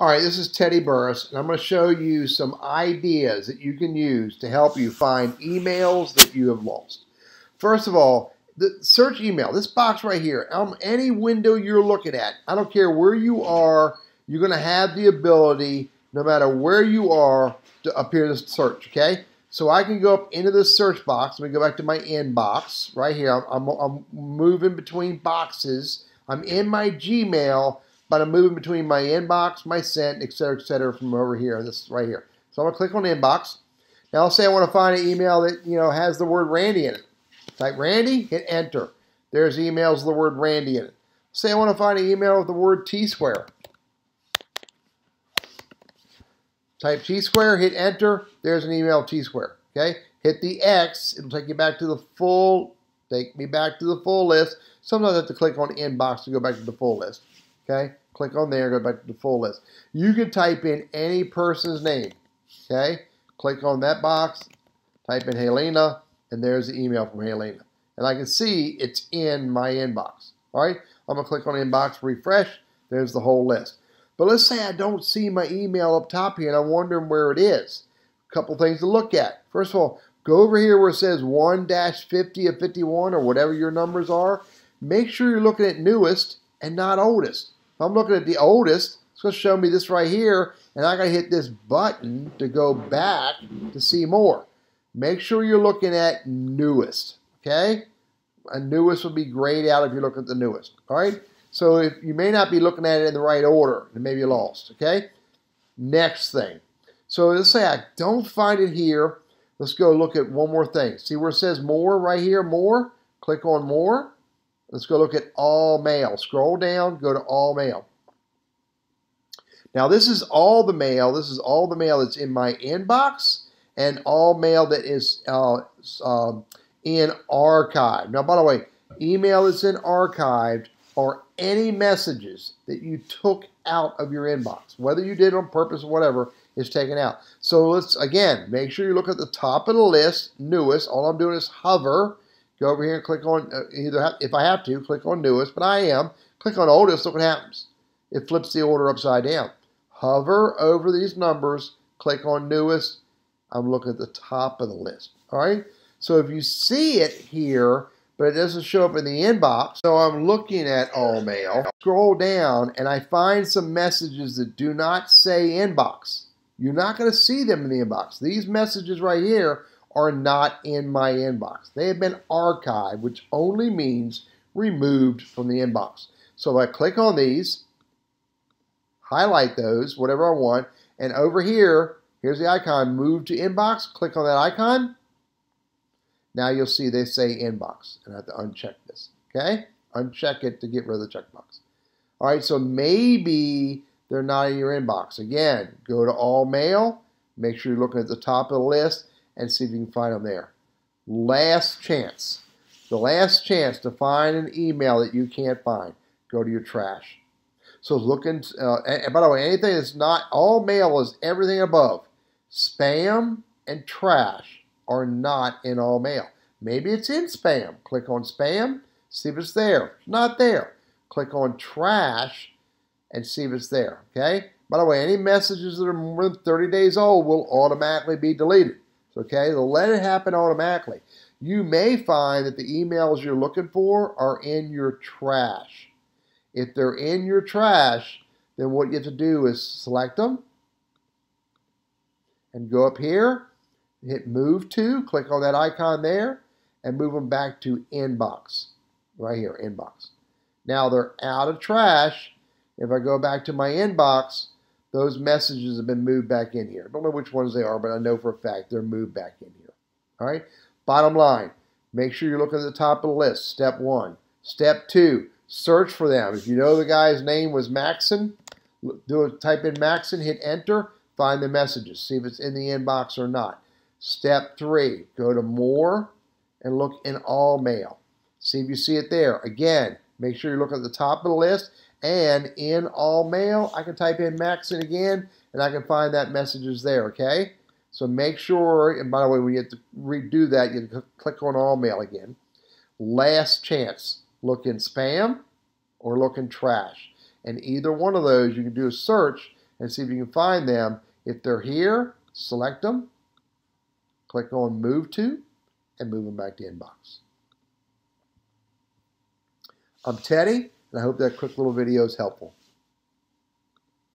All right, this is Teddy Burriss, and I'm going to show you some ideas that you can use to help you find emails that you have lost. First of all, the search email, this box right here, um, any window you're looking at, I don't care where you are, you're going to have the ability, no matter where you are, to appear the search, okay? So I can go up into the search box. Let me go back to my inbox right here. I'm, I'm, I'm moving between boxes. I'm in my Gmail but I'm moving between my inbox, my sent, etc., etc., from over here. This right here. So I'm gonna click on inbox. Now I'll say I want to find an email that you know has the word Randy in it. Type Randy, hit enter. There's emails with the word Randy in it. Say I want to find an email with the word T square. Type T square, hit enter. There's an email T square. Okay, hit the X. It'll take you back to the full. Take me back to the full list. Sometimes I have to click on inbox to go back to the full list. Okay, click on there, go back to the full list. You can type in any person's name. Okay, click on that box, type in Helena, and there's the email from Helena. And I can see it's in my inbox. All right, I'm gonna click on inbox, refresh. There's the whole list. But let's say I don't see my email up top here and I'm wondering where it is. A couple things to look at. First of all, go over here where it says 1-50 of 51 or whatever your numbers are. Make sure you're looking at newest and not oldest. If I'm looking at the oldest, it's going to show me this right here, and I got to hit this button to go back to see more. Make sure you're looking at newest, okay? A newest would be grayed out if you look at the newest, all right? So if you may not be looking at it in the right order, and maybe you lost, okay? Next thing. So let's say I don't find it here. Let's go look at one more thing. See where it says more right here, more? Click on more. Let's go look at all mail. Scroll down, go to all mail. Now this is all the mail. This is all the mail that's in my inbox and all mail that is uh, uh, in archive. Now, by the way, email that's in archived are any messages that you took out of your inbox, whether you did it on purpose or whatever, is taken out. So let's again make sure you look at the top of the list, newest. All I'm doing is hover Go over here and click on, uh, either if I have to, click on newest, but I am. Click on oldest, look what happens. It flips the order upside down. Hover over these numbers, click on newest. I'm looking at the top of the list. All right? So if you see it here, but it doesn't show up in the inbox, so I'm looking at all mail, scroll down, and I find some messages that do not say inbox. You're not going to see them in the inbox. These messages right here are not in my inbox. They have been archived, which only means removed from the inbox. So if I click on these, highlight those, whatever I want, and over here, here's the icon, move to inbox, click on that icon. Now you'll see they say inbox, and I have to uncheck this, okay? Uncheck it to get rid of the checkbox. All right, so maybe they're not in your inbox. Again, go to all mail, make sure you're looking at the top of the list, and see if you can find them there. Last chance. The last chance to find an email that you can't find. Go to your trash. So look in, uh, and by the way, anything that's not, all mail is everything above. Spam and trash are not in all mail. Maybe it's in spam. Click on spam, see if it's there. Not there. Click on trash and see if it's there. Okay? By the way, any messages that are more than 30 days old will automatically be deleted. Okay, they'll let it happen automatically. You may find that the emails you're looking for are in your trash. If they're in your trash, then what you have to do is select them and go up here, hit move to, click on that icon there, and move them back to inbox. Right here, inbox. Now they're out of trash. If I go back to my inbox, those messages have been moved back in here. I don't know which ones they are, but I know for a fact they're moved back in here. All right. Bottom line, make sure you're looking at the top of the list. Step one. Step two, search for them. If you know the guy's name was Maxon, do a, type in Maxon, hit enter, find the messages, see if it's in the inbox or not. Step three, go to more and look in all mail. See if you see it there. Again, make sure you look at the top of the list and in all mail, I can type in Maxon again, and I can find that message is there, okay? So make sure, and by the way, when you have to redo that, you click on all mail again. Last chance, look in spam or look in trash. And either one of those, you can do a search and see if you can find them. If they're here, select them, click on Move To, and move them back to Inbox. I'm Teddy, and I hope that quick little video is helpful.